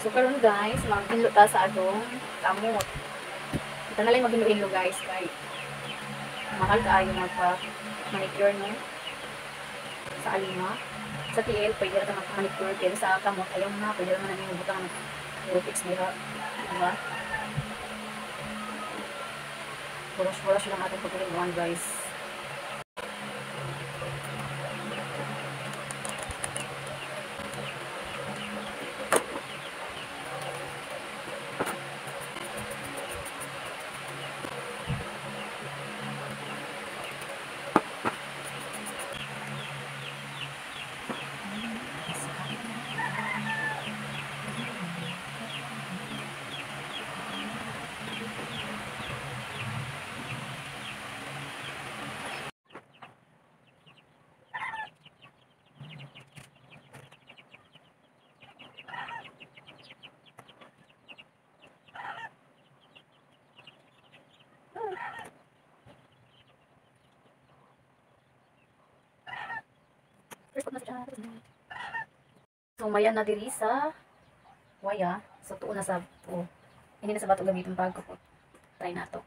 So karon guys, maghinlo ta sa atong kamot. Ito na lang maghinlo guys kay mahal kaayo magpa manicure no sa alima. Sa TL pwede ta magpa-manicure pero sa kamot ayaw na pwede ra man nang butang ng robotics diha. Diba? Puros-puros lang ating pagkakiluan guys. So, maya na diri sa waya. So, tuon na sa, oh, hindi na sa bato gamitin pag ko. Try na to.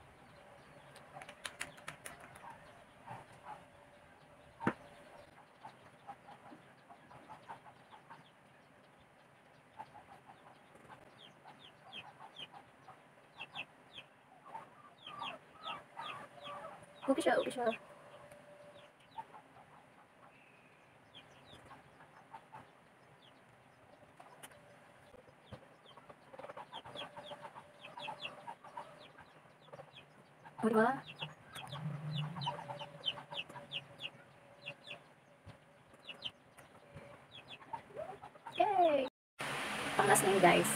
Okay siya, okay siya. Oke, Panas nih guys.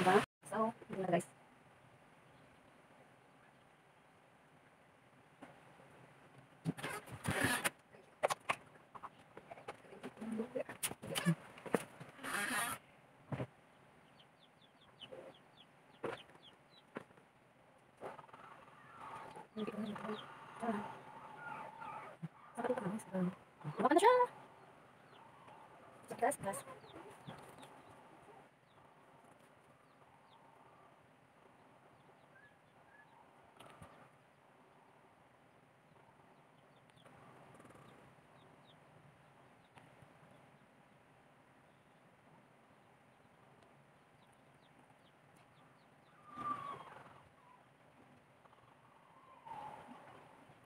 Banget. So, guys? Bakit ka Bakit siya? Gas, gas.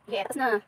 Yes na.